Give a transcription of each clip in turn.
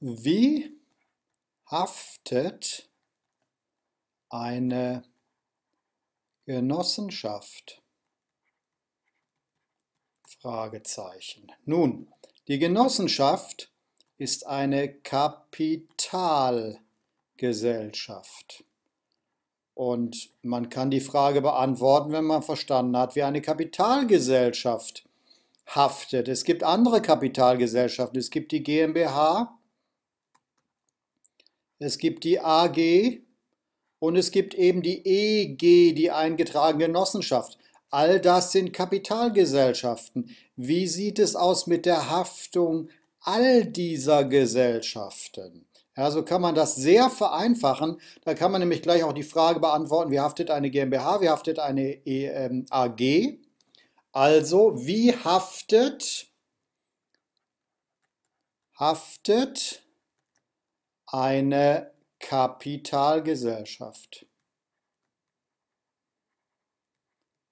Wie haftet eine Genossenschaft? Fragezeichen. Nun, die Genossenschaft ist eine Kapitalgesellschaft. Und man kann die Frage beantworten, wenn man verstanden hat, wie eine Kapitalgesellschaft haftet. Es gibt andere Kapitalgesellschaften. Es gibt die GmbH, es gibt die AG und es gibt eben die EG, die eingetragene Genossenschaft. All das sind Kapitalgesellschaften. Wie sieht es aus mit der Haftung all dieser Gesellschaften? Ja, so kann man das sehr vereinfachen. Da kann man nämlich gleich auch die Frage beantworten, wie haftet eine GmbH, wie haftet eine e, ähm, AG? Also, wie haftet, haftet eine Kapitalgesellschaft?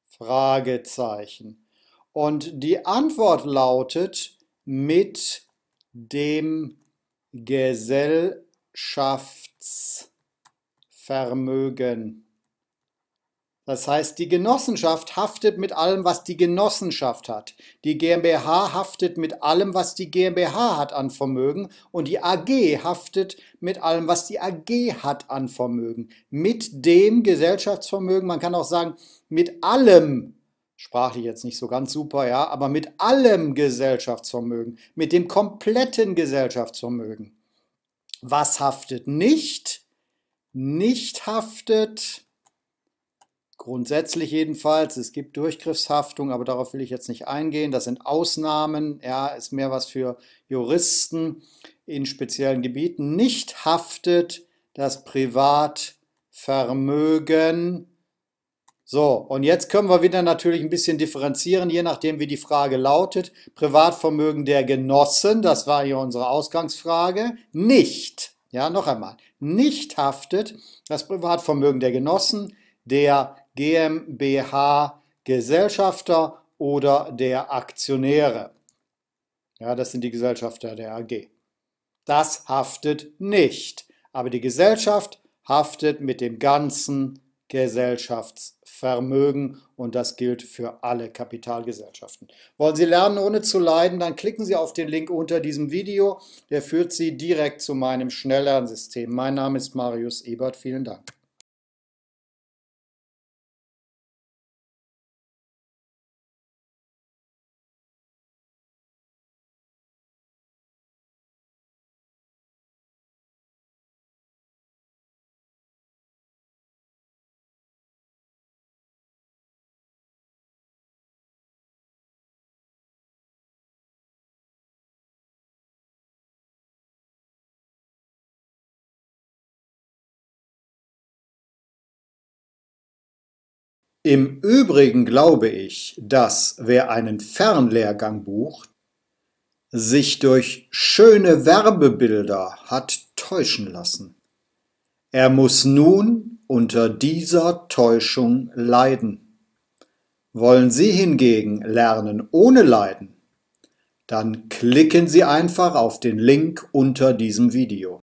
Fragezeichen. Und die Antwort lautet mit dem Gesellschaftsvermögen. Das heißt, die Genossenschaft haftet mit allem, was die Genossenschaft hat. Die GmbH haftet mit allem, was die GmbH hat an Vermögen. Und die AG haftet mit allem, was die AG hat an Vermögen. Mit dem Gesellschaftsvermögen, man kann auch sagen, mit allem, sprachlich jetzt nicht so ganz super, ja, aber mit allem Gesellschaftsvermögen, mit dem kompletten Gesellschaftsvermögen. Was haftet nicht? Nicht haftet Grundsätzlich jedenfalls, es gibt Durchgriffshaftung, aber darauf will ich jetzt nicht eingehen. Das sind Ausnahmen, ja, ist mehr was für Juristen in speziellen Gebieten. Nicht haftet das Privatvermögen. So, und jetzt können wir wieder natürlich ein bisschen differenzieren, je nachdem, wie die Frage lautet. Privatvermögen der Genossen, das war hier unsere Ausgangsfrage, nicht, ja, noch einmal, nicht haftet das Privatvermögen der Genossen, der GmbH Gesellschafter oder der Aktionäre. Ja, das sind die Gesellschafter der AG. Das haftet nicht, aber die Gesellschaft haftet mit dem ganzen Gesellschaftsvermögen und das gilt für alle Kapitalgesellschaften. Wollen Sie lernen, ohne zu leiden, dann klicken Sie auf den Link unter diesem Video. Der führt Sie direkt zu meinem Schnelllernsystem. Mein Name ist Marius Ebert. Vielen Dank. Im Übrigen glaube ich, dass wer einen Fernlehrgang bucht, sich durch schöne Werbebilder hat täuschen lassen. Er muss nun unter dieser Täuschung leiden. Wollen Sie hingegen lernen ohne Leiden, dann klicken Sie einfach auf den Link unter diesem Video.